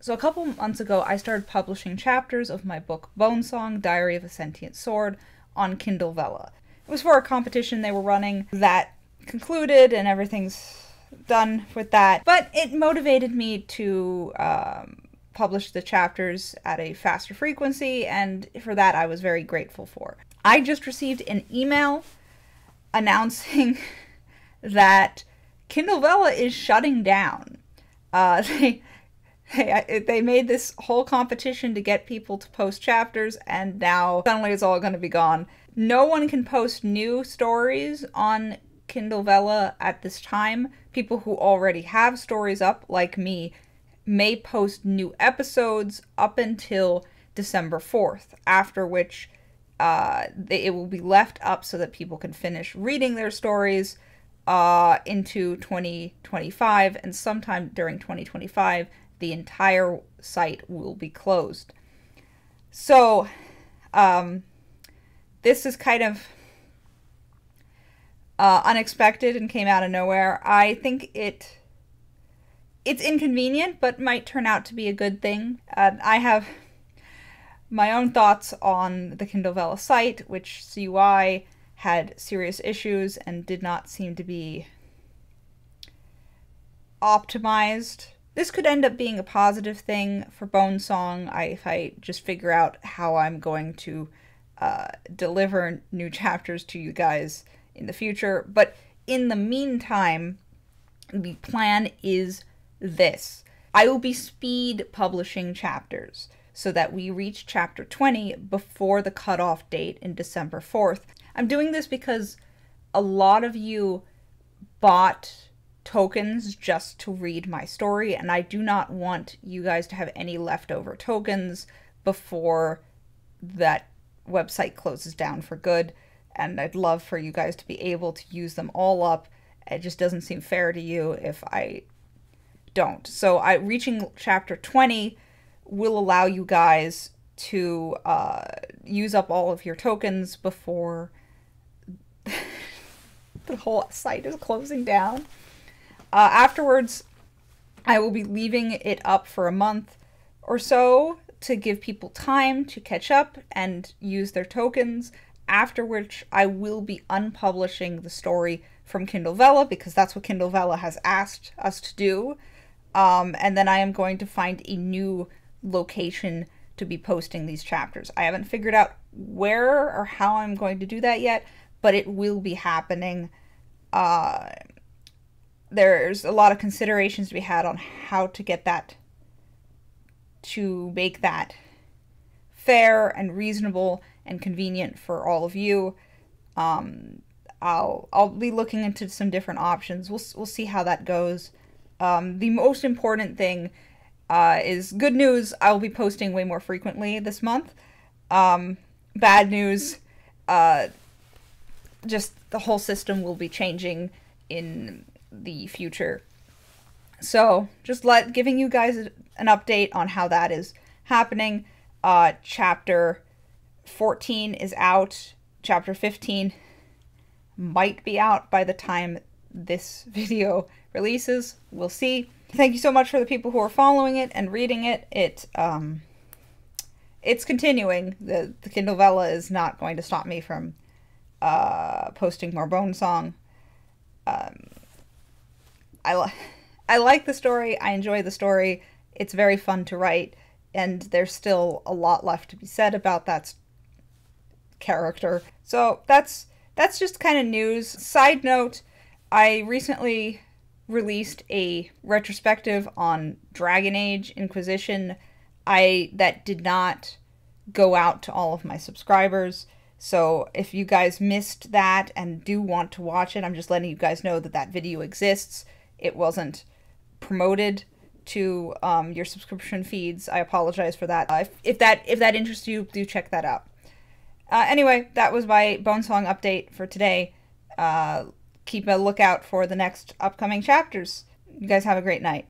So, a couple months ago, I started publishing chapters of my book Bonesong Diary of a Sentient Sword on Kindle Vella. It was for a competition they were running that concluded, and everything's done with that. But it motivated me to um, publish the chapters at a faster frequency, and for that, I was very grateful for. I just received an email announcing that Kindle Vella is shutting down. Uh, they they, they made this whole competition to get people to post chapters, and now suddenly it's all going to be gone. No one can post new stories on Kindle Vella at this time. People who already have stories up, like me, may post new episodes up until December 4th, after which uh, it will be left up so that people can finish reading their stories uh, into 2025, and sometime during 2025, the entire site will be closed. So, um, this is kind of uh, unexpected and came out of nowhere. I think it it's inconvenient, but might turn out to be a good thing. Uh, I have my own thoughts on the Kindle Vella site, which CUI had serious issues and did not seem to be optimized this could end up being a positive thing for Bonesong if I just figure out how I'm going to uh, deliver new chapters to you guys in the future. But in the meantime, the plan is this I will be speed publishing chapters so that we reach chapter 20 before the cutoff date in December 4th. I'm doing this because a lot of you bought tokens just to read my story, and I do not want you guys to have any leftover tokens before that website closes down for good. And I'd love for you guys to be able to use them all up. It just doesn't seem fair to you if I don't. So I reaching chapter 20 will allow you guys to uh, use up all of your tokens before the whole site is closing down. Uh, afterwards, I will be leaving it up for a month or so to give people time to catch up and use their tokens. After which, I will be unpublishing the story from Kindle Vella because that's what Kindle Vella has asked us to do. Um, and then I am going to find a new location to be posting these chapters. I haven't figured out where or how I'm going to do that yet, but it will be happening. Uh, there's a lot of considerations to be had on how to get that to make that fair and reasonable and convenient for all of you. Um, I'll I'll be looking into some different options. We'll we'll see how that goes. Um, the most important thing uh, is good news. I will be posting way more frequently this month. Um, bad news, uh, just the whole system will be changing in the future. So, just let giving you guys an update on how that is happening. Uh, chapter 14 is out. Chapter 15 might be out by the time this video releases. We'll see. Thank you so much for the people who are following it and reading it. It um it's continuing. The the Kindle Vella is not going to stop me from uh posting more Bonesong. Um I I like the story. I enjoy the story. It's very fun to write, and there's still a lot left to be said about that character. So that's that's just kind of news. Side note, I recently released a retrospective on Dragon Age Inquisition. I that did not go out to all of my subscribers. So if you guys missed that and do want to watch it, I'm just letting you guys know that that video exists it wasn't promoted to um, your subscription feeds. I apologize for that. Uh, if, if, that if that interests you, do check that out. Uh, anyway, that was my Bonesong update for today. Uh, keep a lookout for the next upcoming chapters. You guys have a great night.